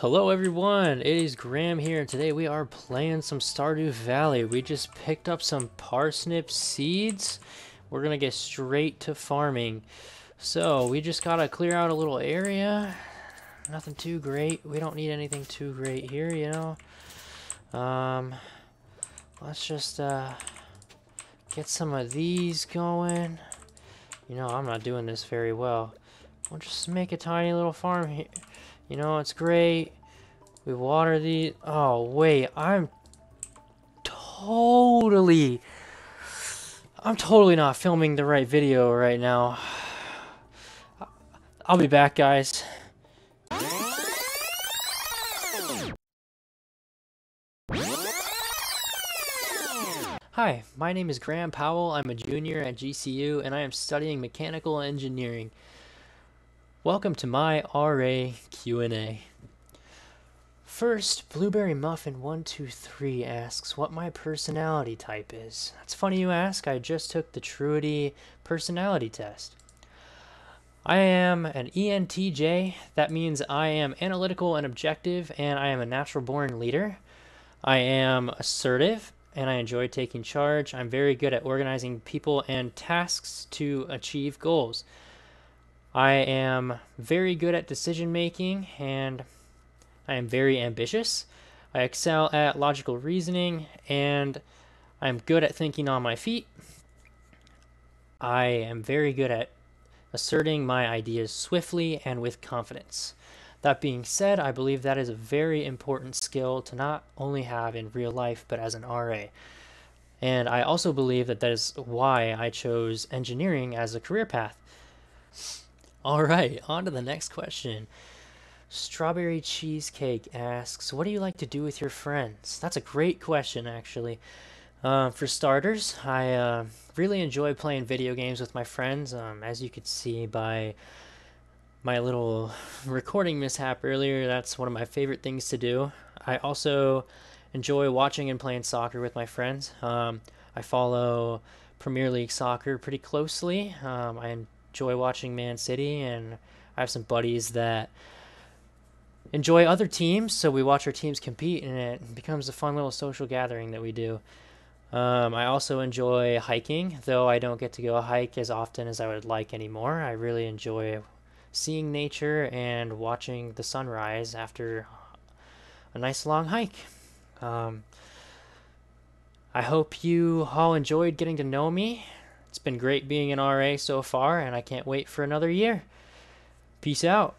Hello everyone, it is Graham here and today we are playing some Stardew Valley. We just picked up some parsnip seeds. We're gonna get straight to farming. So we just gotta clear out a little area. Nothing too great. We don't need anything too great here, you know. Um, let's just uh, get some of these going. You know, I'm not doing this very well. We'll just make a tiny little farm here. You know, it's great. We water these. Oh, wait. I'm totally... I'm totally not filming the right video right now. I'll be back, guys. Hi, my name is Graham Powell. I'm a junior at GCU and I am studying mechanical engineering. Welcome to my RA Q&A. First, Blueberry Muffin 123 asks what my personality type is. That's funny you ask, I just took the Truity personality test. I am an ENTJ, that means I am analytical and objective, and I am a natural born leader. I am assertive, and I enjoy taking charge. I'm very good at organizing people and tasks to achieve goals. I am very good at decision making and I am very ambitious. I excel at logical reasoning and I'm good at thinking on my feet. I am very good at asserting my ideas swiftly and with confidence. That being said, I believe that is a very important skill to not only have in real life but as an RA. And I also believe that that is why I chose engineering as a career path. All right, on to the next question. Strawberry Cheesecake asks, What do you like to do with your friends? That's a great question, actually. Uh, for starters, I uh, really enjoy playing video games with my friends. Um, as you could see by my little recording mishap earlier, that's one of my favorite things to do. I also enjoy watching and playing soccer with my friends. Um, I follow Premier League soccer pretty closely. Um, I enjoy watching Man City, and I have some buddies that enjoy other teams, so we watch our teams compete, and it becomes a fun little social gathering that we do. Um, I also enjoy hiking, though I don't get to go hike as often as I would like anymore. I really enjoy seeing nature and watching the sunrise after a nice long hike. Um, I hope you all enjoyed getting to know me. It's been great being an RA so far, and I can't wait for another year. Peace out.